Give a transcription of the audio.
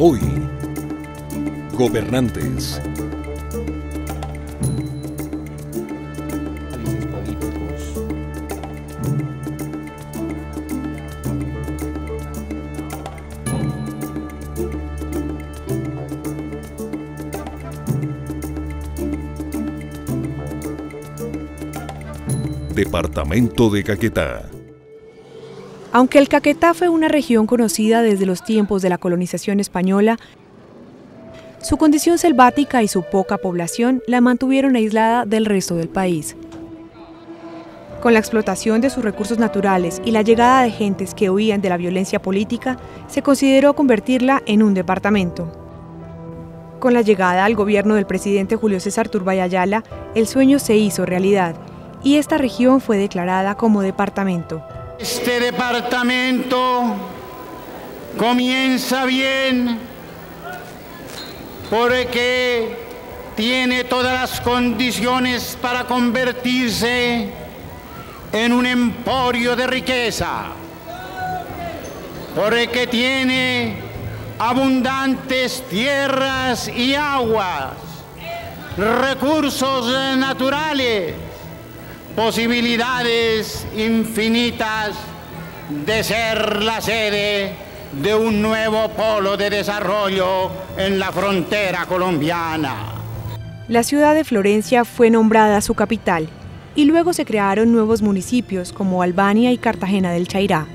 Hoy, gobernantes. Departamento de Caquetá. Aunque el Caquetá fue una región conocida desde los tiempos de la colonización española, su condición selvática y su poca población la mantuvieron aislada del resto del país. Con la explotación de sus recursos naturales y la llegada de gentes que huían de la violencia política, se consideró convertirla en un departamento. Con la llegada al gobierno del presidente Julio César Turbay Ayala, el sueño se hizo realidad y esta región fue declarada como departamento. Este departamento comienza bien porque tiene todas las condiciones para convertirse en un emporio de riqueza, porque tiene abundantes tierras y aguas, recursos naturales, posibilidades infinitas de ser la sede de un nuevo polo de desarrollo en la frontera colombiana. La ciudad de Florencia fue nombrada su capital y luego se crearon nuevos municipios como Albania y Cartagena del Chairá.